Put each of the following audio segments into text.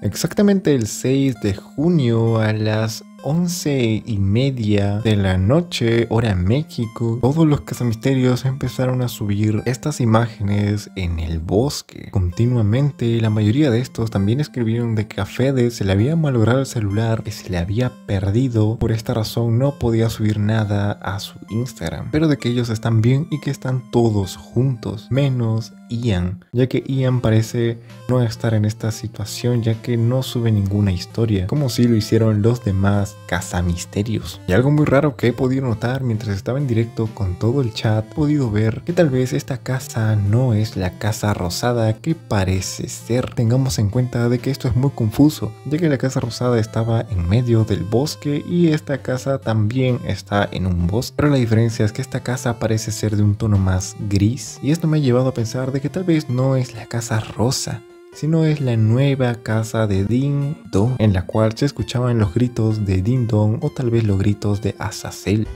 Exactamente el 6 de junio a las 11 y media de la noche, hora México, todos los cazamisterios empezaron a subir estas imágenes en el bosque continuamente. La mayoría de estos también escribieron de que a Fede se le había malogrado el celular, que se le había perdido. Por esta razón no podía subir nada a su Instagram, pero de que ellos están bien y que están todos juntos, menos Ian, ya que Ian parece no estar en esta situación ya que no sube ninguna historia, como si lo hicieron los demás cazamisterios. Y algo muy raro que he podido notar mientras estaba en directo con todo el chat, he podido ver que tal vez esta casa no es la casa rosada que parece ser. Tengamos en cuenta de que esto es muy confuso, ya que la casa rosada estaba en medio del bosque y esta casa también está en un bosque, pero la diferencia es que esta casa parece ser de un tono más gris y esto me ha llevado a pensar de que tal vez no es la casa rosa, sino es la nueva casa de Ding Dong, en la cual se escuchaban los gritos de Ding Dong o tal vez los gritos de Azazel.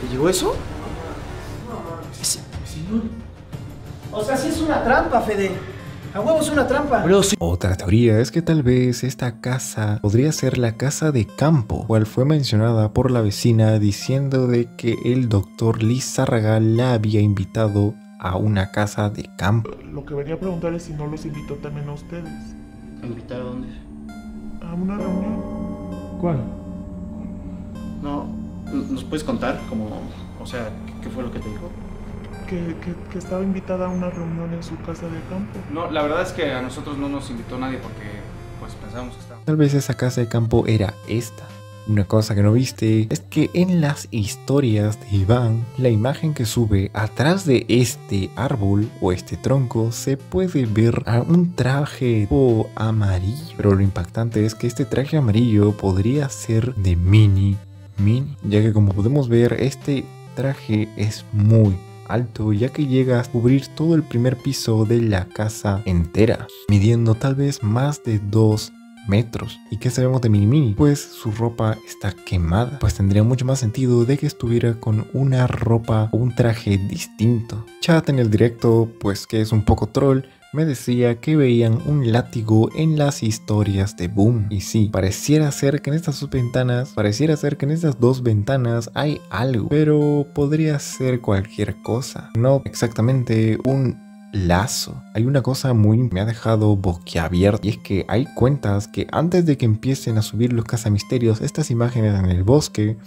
¿Te llegó eso? O sea, sí es una trampa, Fede. A huevo es una trampa. Otra teoría es que tal vez esta casa podría ser la casa de campo, cual fue mencionada por la vecina diciendo de que el doctor Lizárraga la había invitado a una casa de campo. Lo que venía a preguntar es si no los invitó también a ustedes. ¿A invitar a dónde? A una reunión. ¿Cuál? No, ¿nos puedes contar? Como, o sea, ¿qué fue lo que te dijo? Que, que, que estaba invitada a una reunión en su casa de campo. No, la verdad es que a nosotros no nos invitó nadie porque pues pensábamos que estaba... Tal vez esa casa de campo era esta. Una cosa que no viste es que en las historias de Iván, la imagen que sube atrás de este árbol o este tronco se puede ver a un traje tipo amarillo. Pero lo impactante es que este traje amarillo podría ser de Mini Mini, ya que como podemos ver este traje es muy alto ya que llega a cubrir todo el primer piso de la casa entera, midiendo tal vez más de 2 metros. ¿Y qué sabemos de Mini Mini? Pues su ropa está quemada, pues tendría mucho más sentido de que estuviera con una ropa o un traje distinto. Chat en el directo, pues que es un poco troll, me decía que veían un látigo en las historias de Boom. Y sí, pareciera ser que en estas dos ventanas, pareciera ser que en estas dos ventanas hay algo, pero podría ser cualquier cosa. No exactamente un lazo. Hay una cosa muy me ha dejado boquiabierto y es que hay cuentas que antes de que empiecen a subir los cazamisterios estas imágenes en el bosque,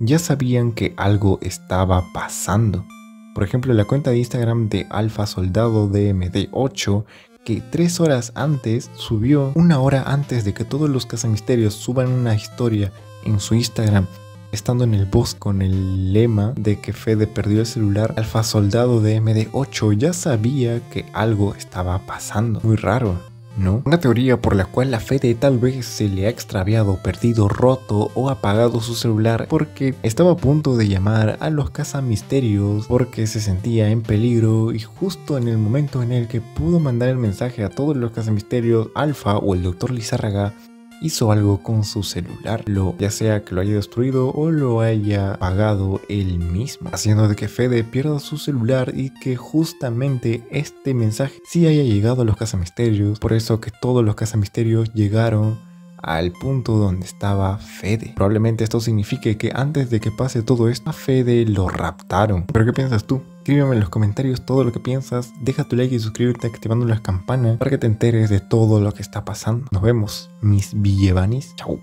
ya sabían que algo estaba pasando. Por ejemplo, la cuenta de Instagram de Alfa Soldado DMD8 que tres horas antes subió, una hora antes de que todos los cazamisterios suban una historia en su Instagram estando en el bosque con el lema de que Fede perdió el celular, Alfa Soldado de MD8 ya sabía que algo estaba pasando. Muy raro. ¿No? Una teoría por la cual la Fede tal vez se le ha extraviado, perdido, roto o apagado su celular porque estaba a punto de llamar a los cazamisterios porque se sentía en peligro y justo en el momento en el que pudo mandar el mensaje a todos los cazamisterios, Alfa o el Dr. Lizárraga hizo algo con su celular, lo, ya sea que lo haya destruido o lo haya apagado él mismo, haciendo de que Fede pierda su celular y que justamente este mensaje sí haya llegado a los cazamisterios, por eso que todos los cazamisterios llegaron al punto donde estaba Fede. Probablemente esto signifique que antes de que pase todo esto, a Fede lo raptaron. ¿Pero qué piensas tú? Escríbeme en los comentarios todo lo que piensas, deja tu like y suscríbete activando las campanas para que te enteres de todo lo que está pasando. Nos vemos, mis Villevanis. Chau.